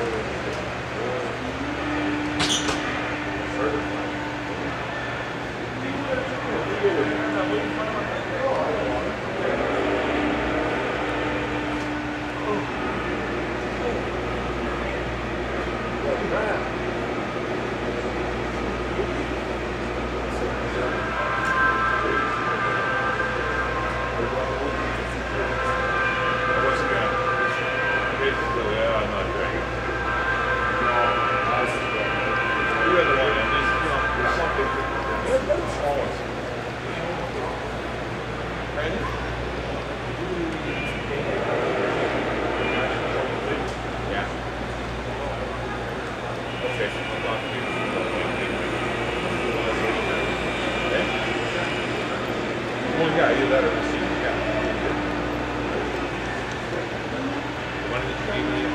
forward. Well, yeah, you better receive. the yeah. One of the three.